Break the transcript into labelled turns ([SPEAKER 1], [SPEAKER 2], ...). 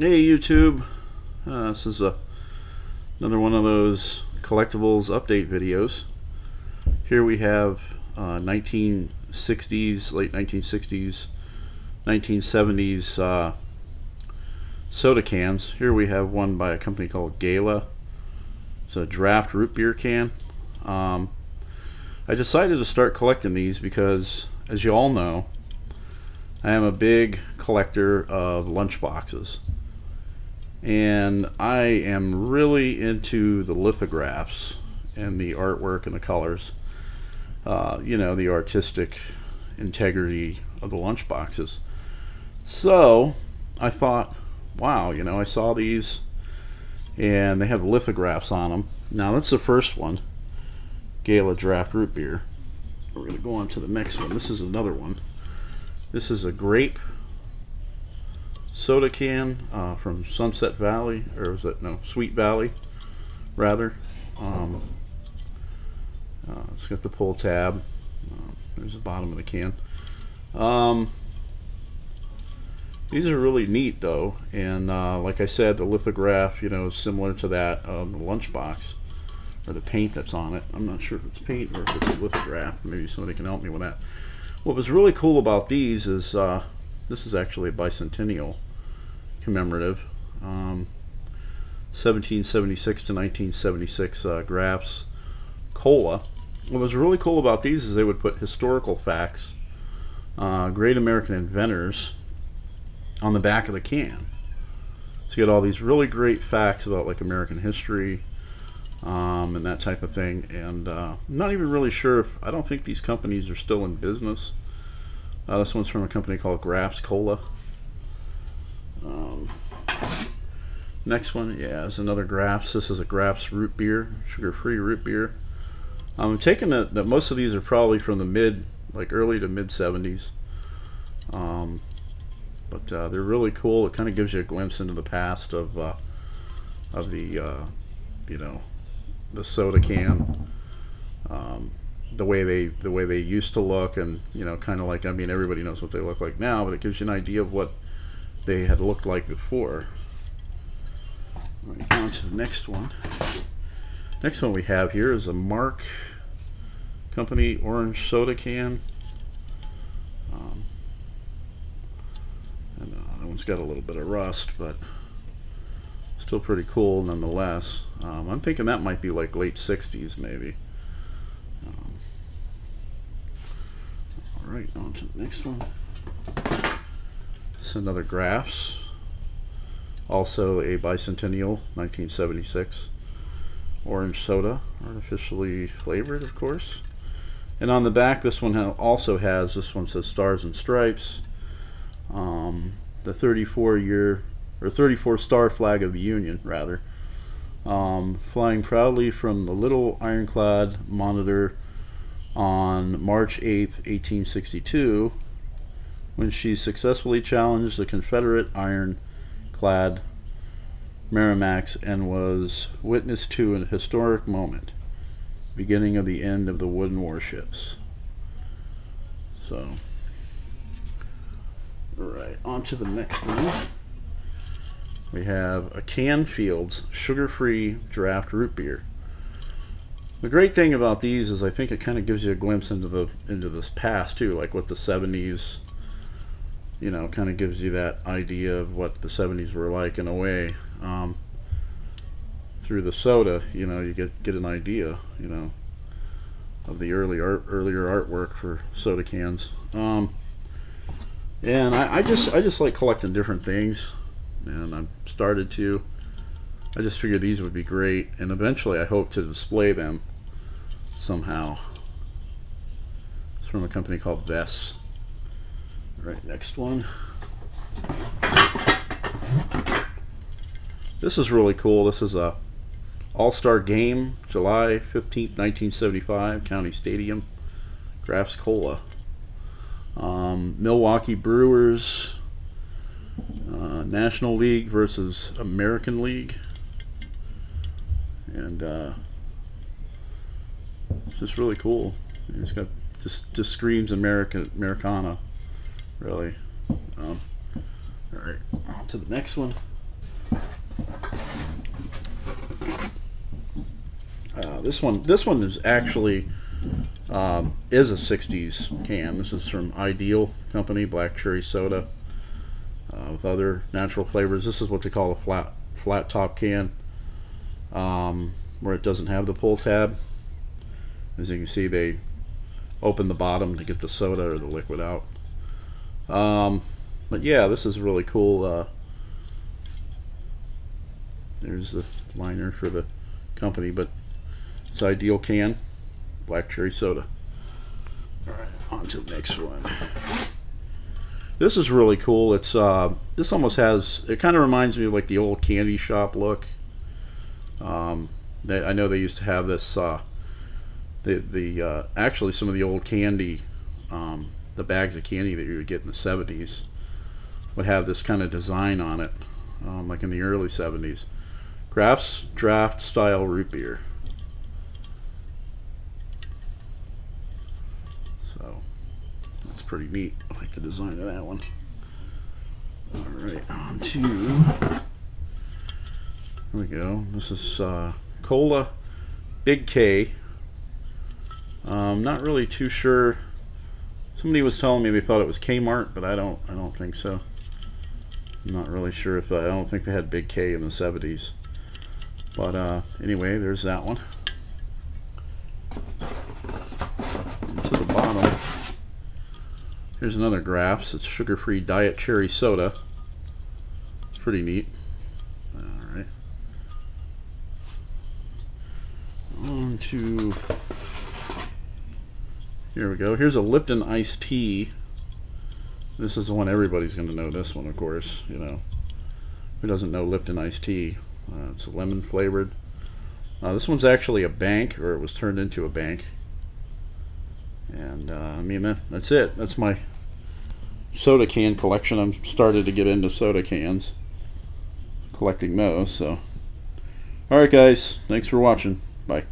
[SPEAKER 1] Hey YouTube, uh, this is a, another one of those collectibles update videos. Here we have uh, 1960s, late 1960s, 1970s uh, soda cans. Here we have one by a company called Gala. It's a draft root beer can. Um, I decided to start collecting these because, as you all know, I am a big collector of lunch boxes and I am really into the lithographs and the artwork and the colors. Uh, you know, the artistic integrity of the lunch boxes. So I thought, wow, you know, I saw these and they have lithographs on them. Now that's the first one, Gala Draft Root Beer. We're going to go on to the next one. This is another one. This is a grape soda can uh, from Sunset Valley, or was it no Sweet Valley, rather. Um, uh, it's got the pull tab. Uh, there's the bottom of the can. Um, these are really neat though, and uh, like I said, the lithograph, you know, is similar to that of the lunchbox or the paint that's on it. I'm not sure if it's paint or if it's a lithograph. Maybe somebody can help me with that. What was really cool about these is uh, this is actually a bicentennial commemorative. Um, 1776 to 1976 uh, Graf's cola. What was really cool about these is they would put historical facts, uh, great American inventors, on the back of the can. So you get all these really great facts about like American history um, and that type of thing. And uh, I'm not even really sure if I don't think these companies are still in business. Uh, this one's from a company called Graf's Cola. Um, next one, yeah, is another Graf's. This is a Graf's root beer, sugar-free root beer. I'm taking that that most of these are probably from the mid, like early to mid 70s. Um, but uh, they're really cool. It kind of gives you a glimpse into the past of uh, of the uh, you know the soda can, um, the way they the way they used to look, and you know kind of like I mean everybody knows what they look like now, but it gives you an idea of what they had looked like before. Right, on to the next one. Next one we have here is a Mark Company orange soda can. Um, and uh, that one's got a little bit of rust, but still pretty cool nonetheless. Um, I'm thinking that might be like late 60s maybe. Um, all right, on to the next one. This is another Graf's. Also a bicentennial, 1976. Orange soda, artificially flavored, of course. And on the back, this one also has, this one says Stars and Stripes. Um, the 34 year, or 34 star flag of the Union, rather. Um, flying proudly from the Little Ironclad Monitor on March 8, 1862, when she successfully challenged the Confederate ironclad Merrimacs and was witness to a historic moment, beginning of the end of the wooden warships. So, right on to the next one. We have a Canfield's sugar-free draft root beer. The great thing about these is I think it kind of gives you a glimpse into the into this past too, like what the 70s you know, kind of gives you that idea of what the 70s were like in a way. Um, through the soda, you know, you get get an idea, you know, of the early art, earlier artwork for soda cans. Um, and I, I just I just like collecting different things, and I started to. I just figured these would be great, and eventually I hope to display them somehow. It's from a company called Vess. Right, next one. This is really cool. This is a All-Star Game, July 15th, 1975, County Stadium, Graf's Cola. Um, Milwaukee Brewers, uh, National League versus American League. And uh, it's just really cool. It's got just just screams American Americana really. Um, all right, on to the next one. Uh, this one, this one is actually um, is a '60s can. This is from Ideal Company, black cherry soda uh, with other natural flavors. This is what they call a flat flat top can, um, where it doesn't have the pull tab. As you can see, they open the bottom to get the soda or the liquid out. Um, but yeah, this is really cool. Uh, there's the liner for the company, but it's ideal can, black cherry soda. All right, on to the next one. This is really cool. It's uh, this almost has it kind of reminds me of like the old candy shop look. Um, they, I know they used to have this. Uh, the the uh, actually some of the old candy, um, the bags of candy that you would get in the '70s, would have this kind of design on it, um, like in the early '70s. Graf's Draft Style Root Beer. So that's pretty neat. I like the design of that one. All right, on to. Here we go. This is uh, Cola Big K. Um, not really too sure. Somebody was telling me they thought it was Kmart, but I don't. I don't think so. I'm not really sure if I don't think they had Big K in the 70s. But uh, anyway, there's that one. To the bottom, here's another Graf's. It's sugar-free diet cherry soda. It's pretty neat. All right. On to here we go. Here's a Lipton iced tea. This is the one everybody's going to know. This one, of course. You know, who doesn't know Lipton iced tea? Uh, it's lemon flavored. Uh, this one's actually a bank, or it was turned into a bank. And uh, I mean, that, that's it. That's my soda can collection. I'm started to get into soda cans, collecting those. So, all right, guys. Thanks for watching. Bye.